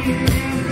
awesome.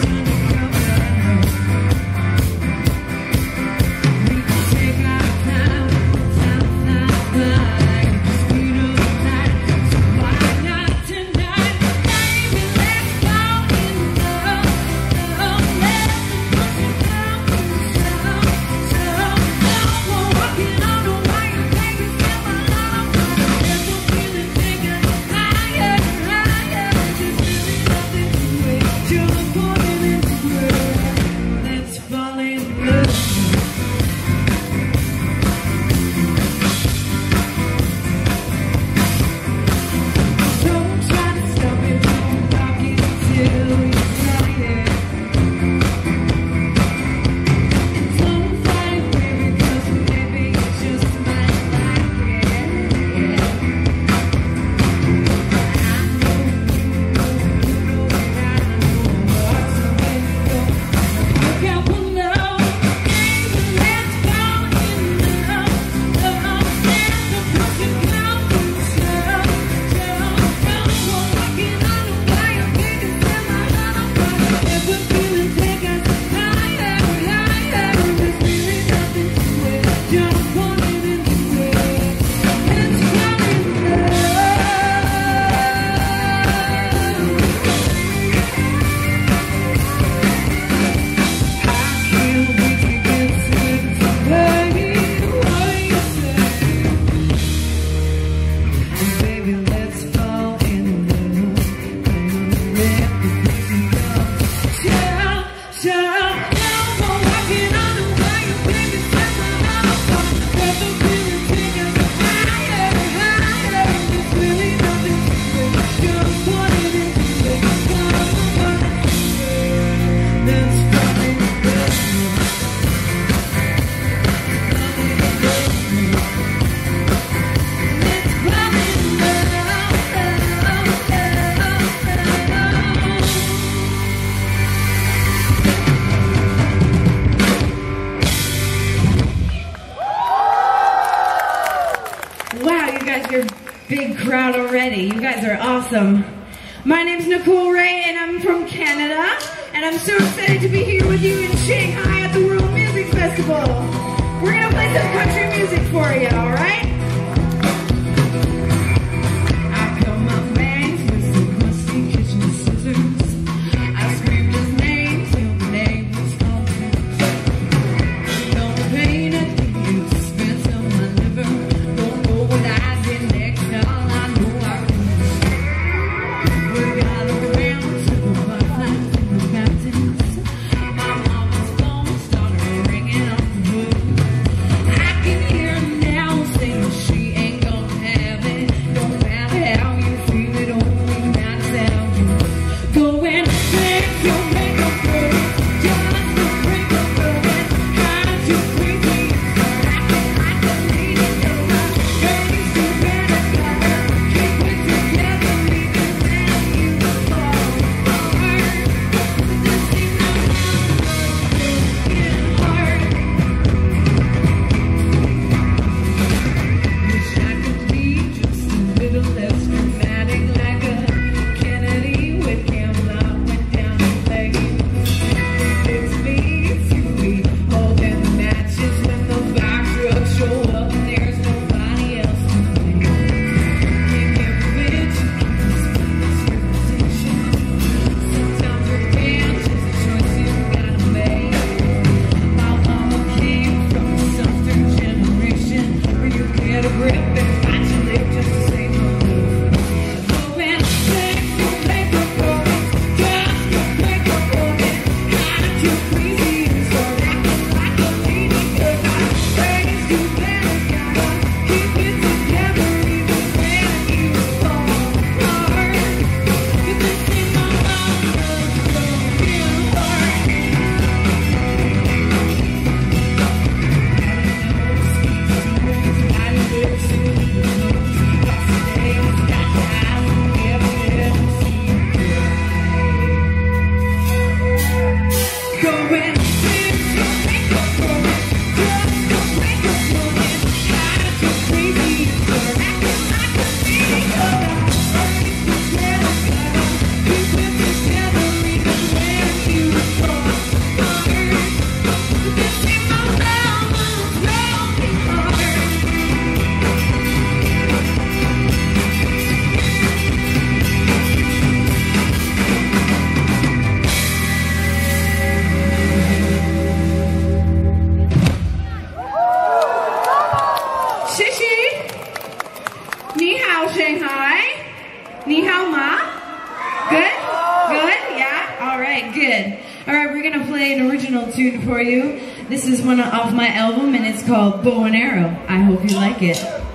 one off my album and it's called Bow and Arrow. I hope you like it.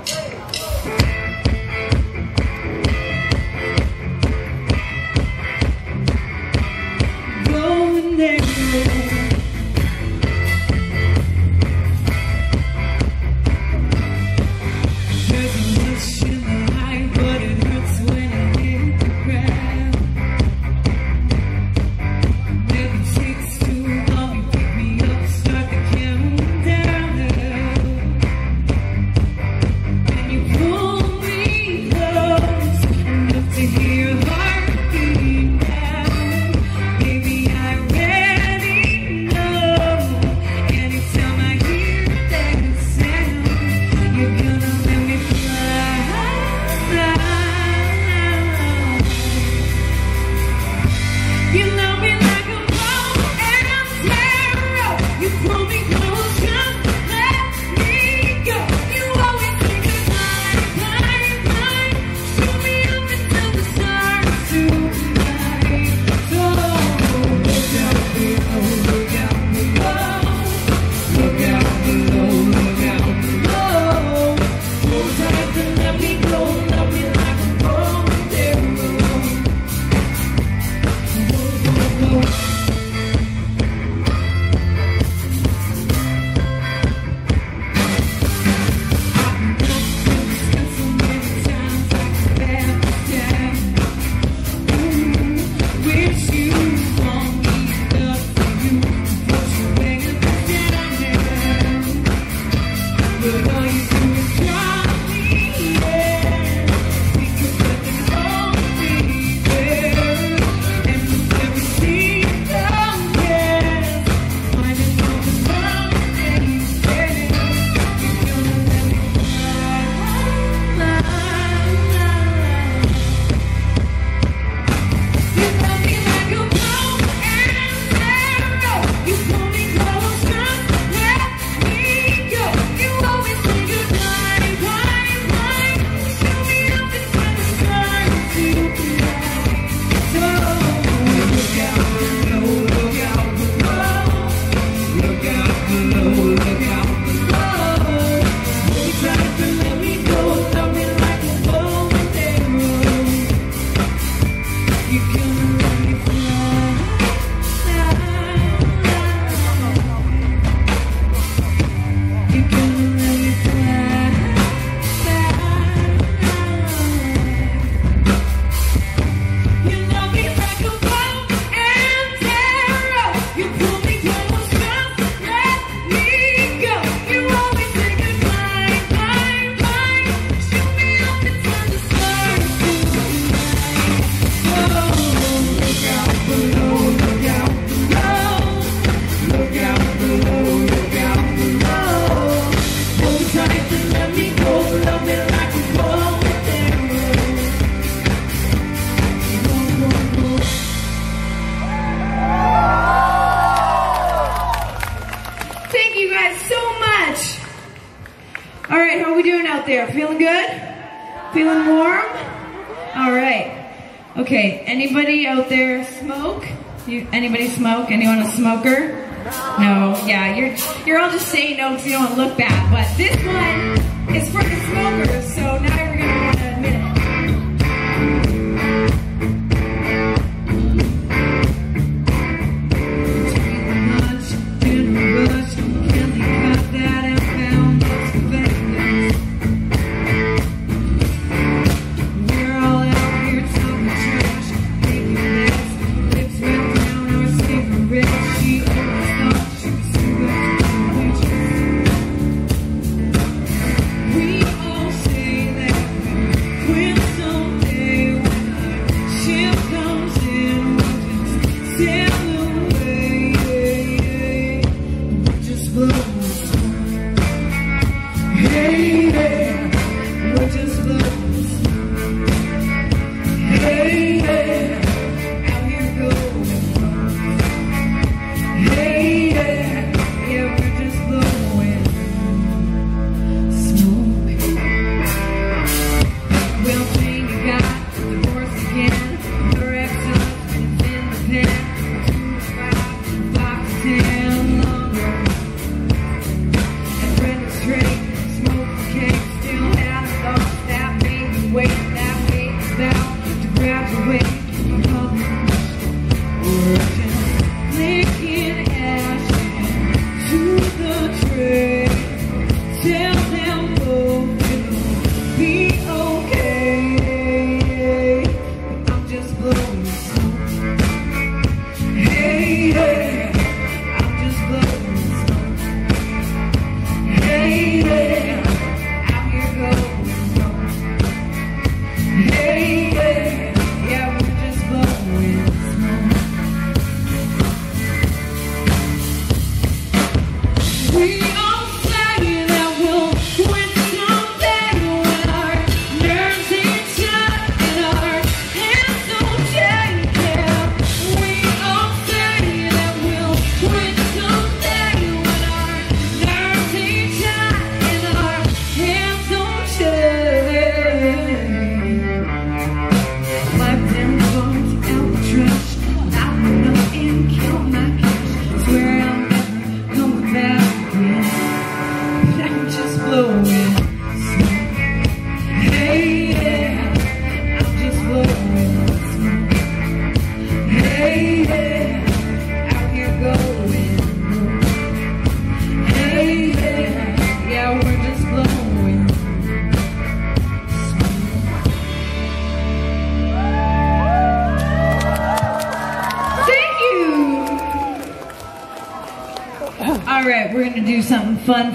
smoker.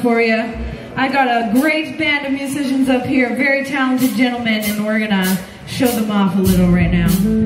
For you. I got a great band of musicians up here, very talented gentlemen, and we're gonna show them off a little right now.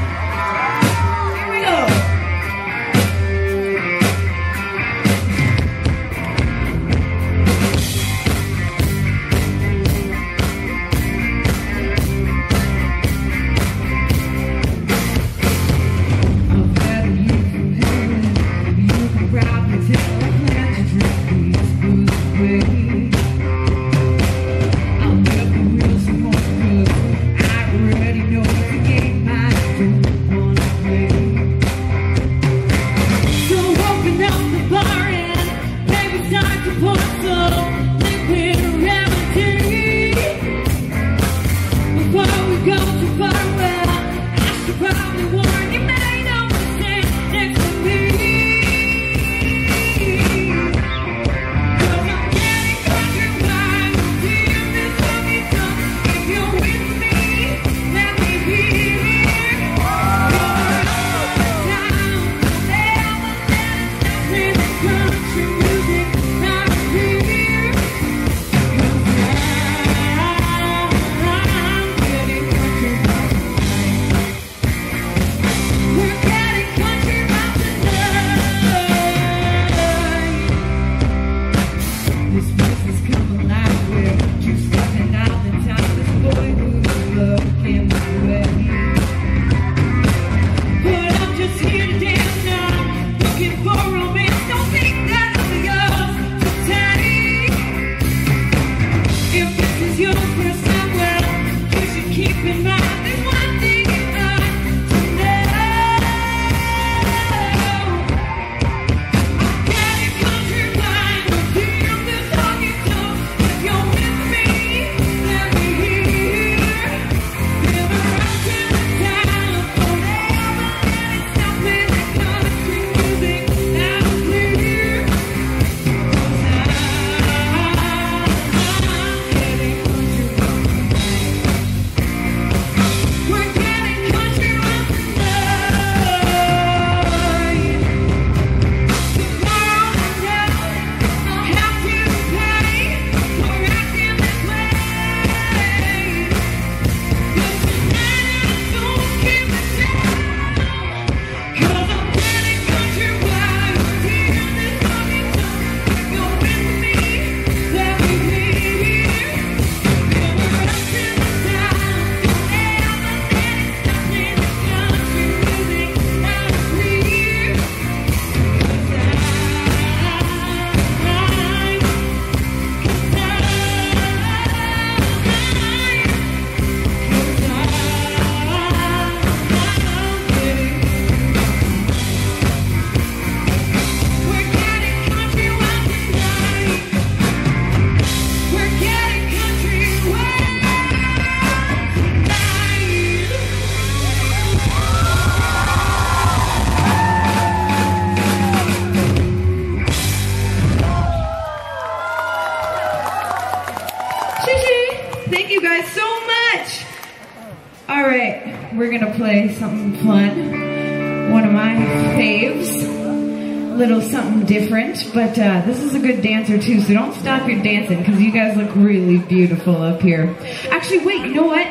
but uh, this is a good dancer too, so don't stop your dancing because you guys look really beautiful up here. Actually, wait, you know what?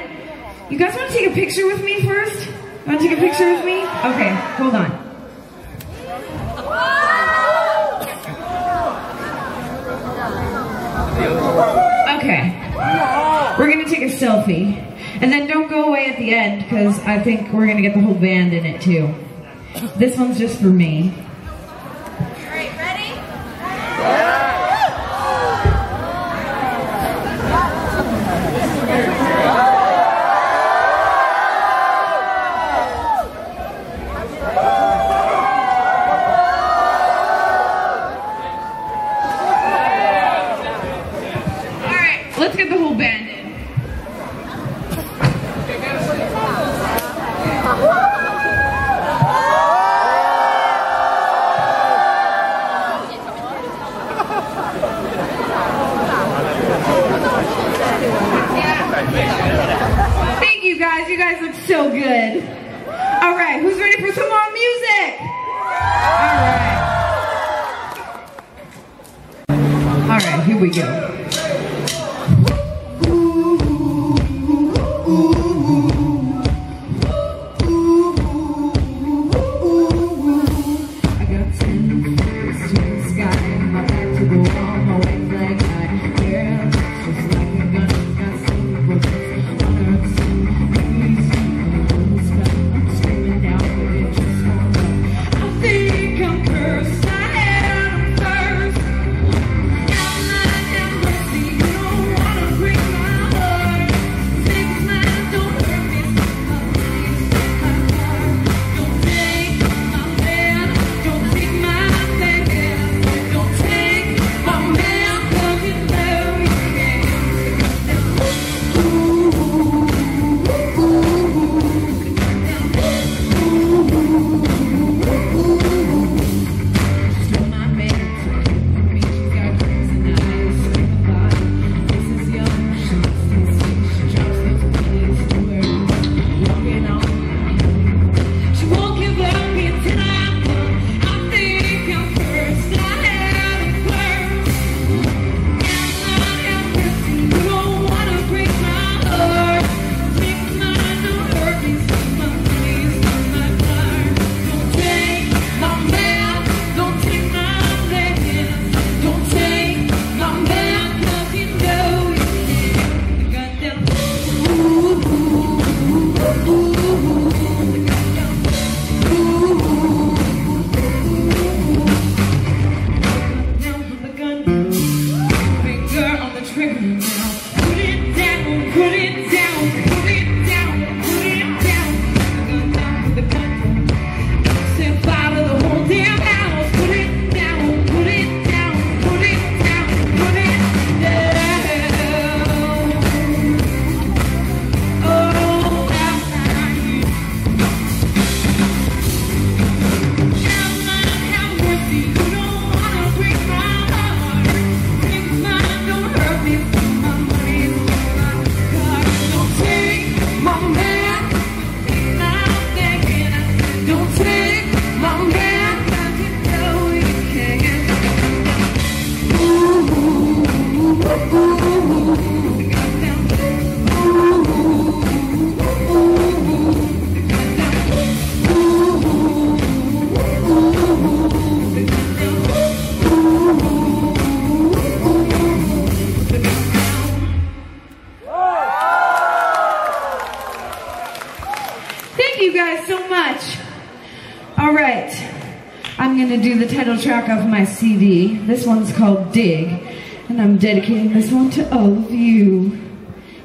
You guys want to take a picture with me first? Want to take a picture with me? Okay, hold on. Okay. We're going to take a selfie. And then don't go away at the end because I think we're going to get the whole band in it too. This one's just for me. track off my CD. This one's called Dig, and I'm dedicating this one to all of you.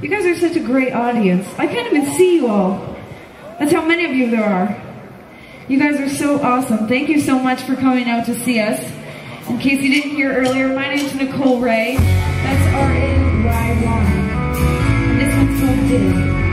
You guys are such a great audience. I can't even see you all. That's how many of you there are. You guys are so awesome. Thank you so much for coming out to see us. In case you didn't hear earlier, my name's Nicole Rayy. That's R-A-Y-Y. And this one's called Dig.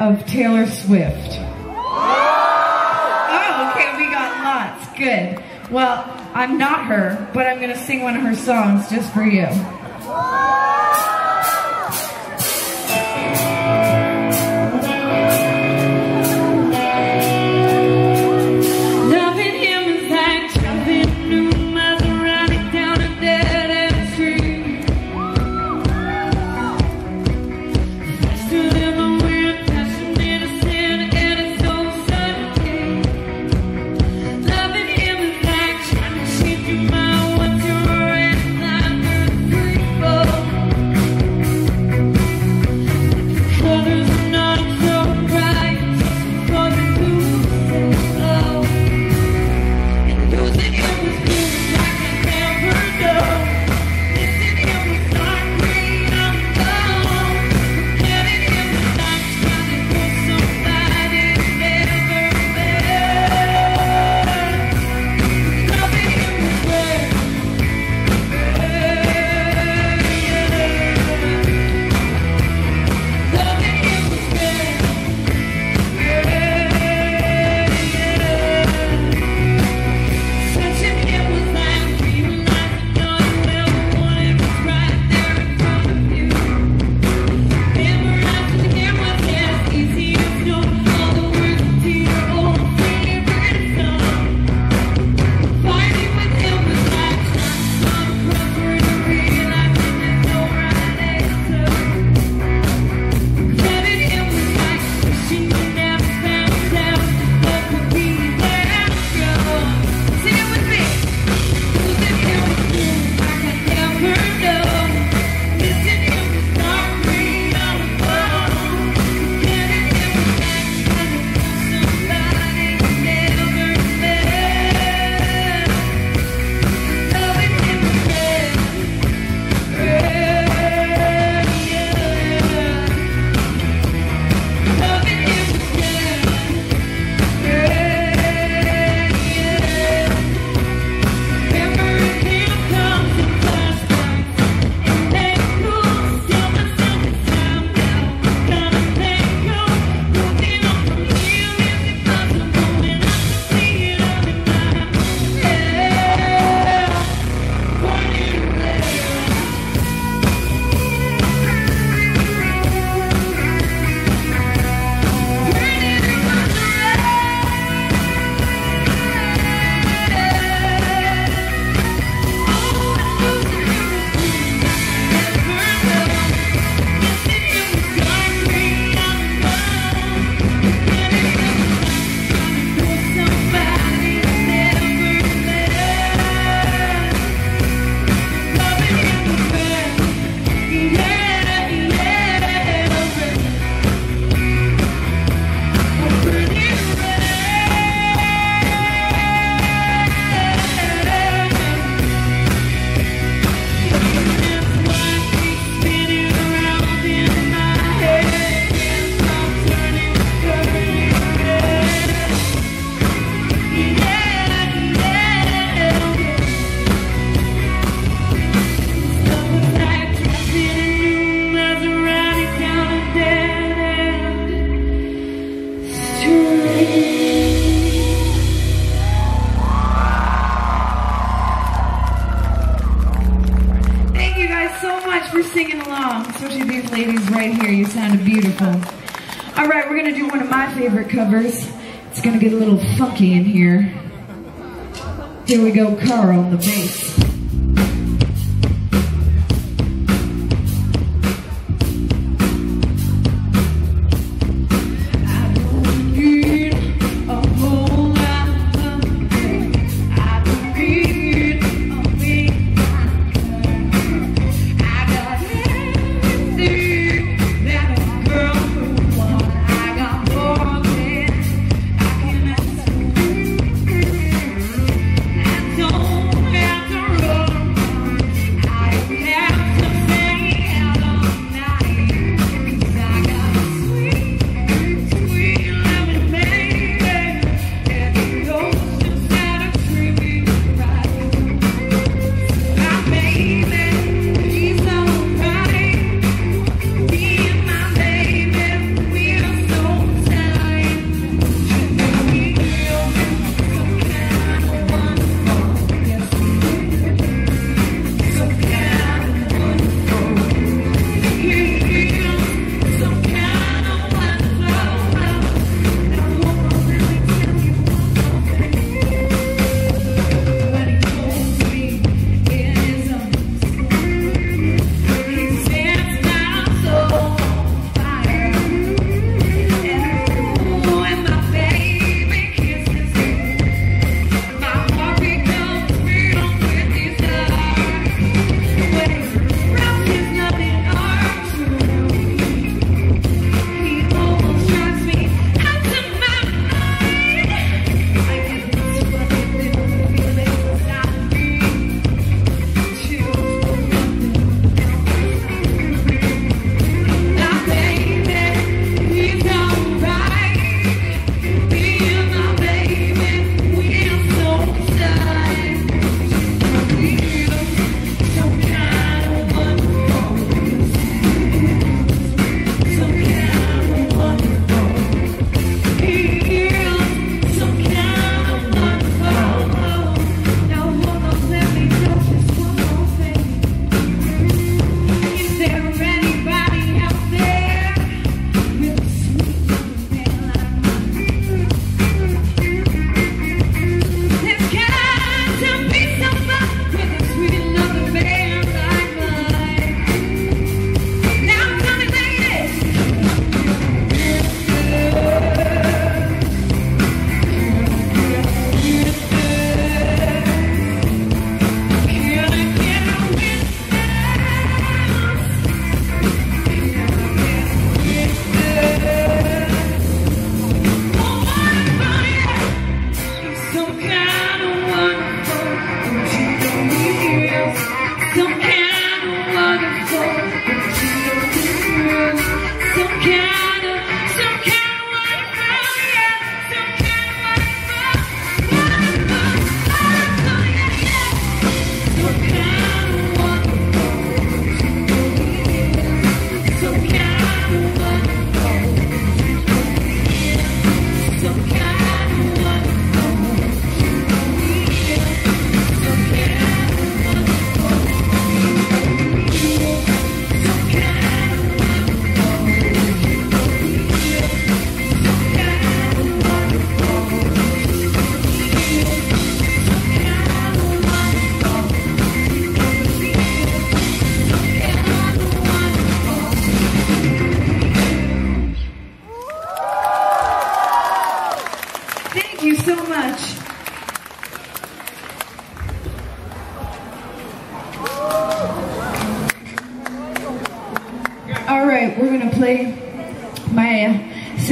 of Taylor Swift? Oh, okay, we got lots. Good. Well, I'm not her, but I'm going to sing one of her songs just for you. singing along, especially these ladies right here. You sounded beautiful. All right, we're going to do one of my favorite covers. It's going to get a little funky in here. Here we go, Carl on the bass.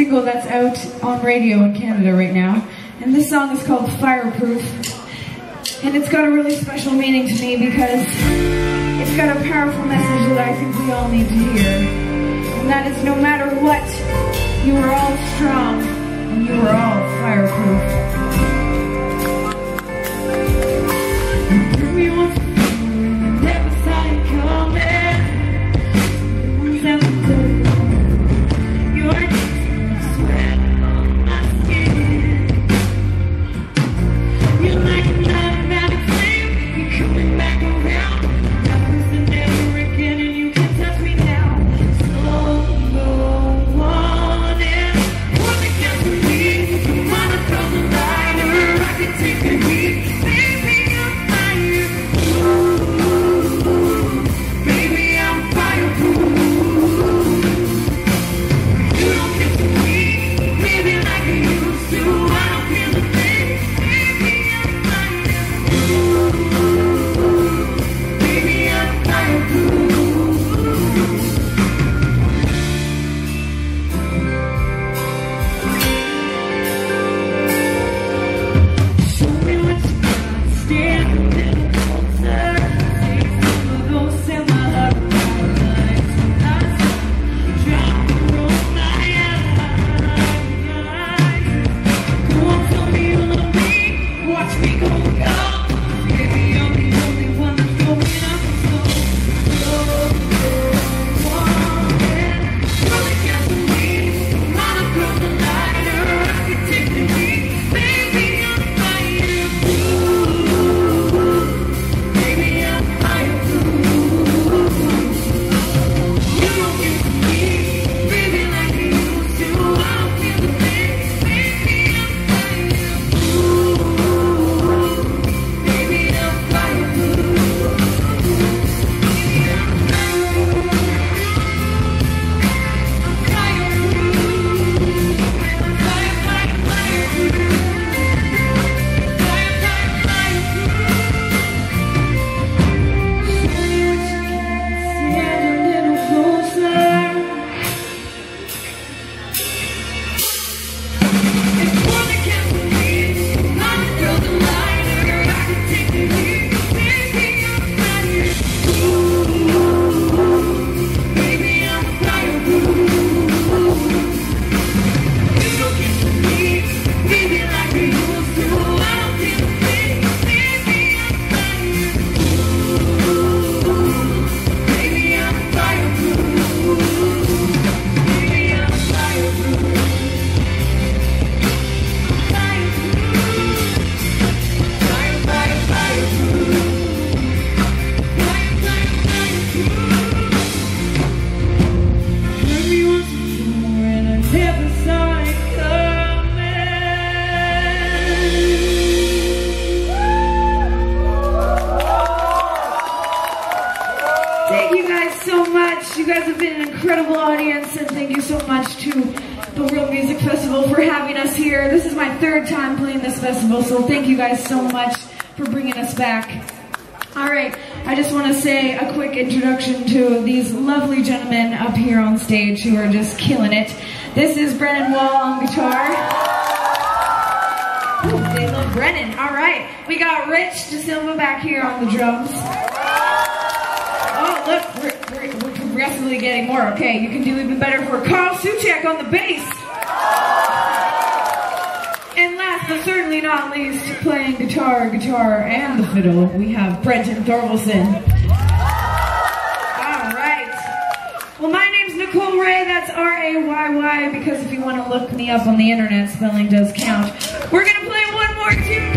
Single that's out on radio in Canada right now. And this song is called Fireproof. And it's got a really special meaning to me because it's got a powerful message that I think we all need to hear. And that is no matter what, you are all strong and you are all fireproof. Better for Carl Suchek on the bass. And last but certainly not least, playing guitar, guitar, and the fiddle, we have Brenton Thorwaldson. All right. Well, my name's Nicole Rayy, that's R-A-Y-Y, because if you want to look me up on the internet, spelling does count. We're going to play one more tune